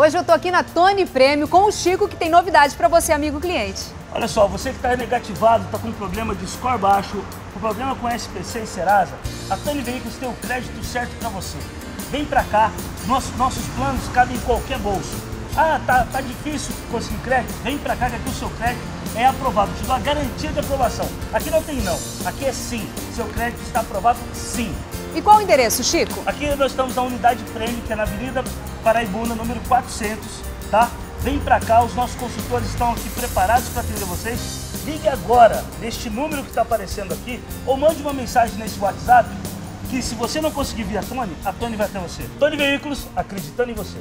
Hoje eu tô aqui na Tony Prêmio com o Chico, que tem novidade para você, amigo cliente. Olha só, você que está negativado, está com problema de score baixo, com problema com SPC e Serasa, a Tony Veículos tem o crédito certo para você. Vem para cá, nossos, nossos planos cabem em qualquer bolso. Ah, tá, tá difícil conseguir crédito? Vem para cá que aqui o seu crédito é aprovado. Te dou a garantia de aprovação. Aqui não tem não, aqui é sim. Seu crédito está aprovado sim. E qual o endereço, Chico? Aqui nós estamos na unidade prêmio, que é na Avenida Paraibuna, número 400, tá? Vem pra cá, os nossos consultores estão aqui preparados para atender vocês. Ligue agora neste número que está aparecendo aqui ou mande uma mensagem nesse WhatsApp que se você não conseguir vir a Tony, a Tony vai até você. Tony Veículos, acreditando em você.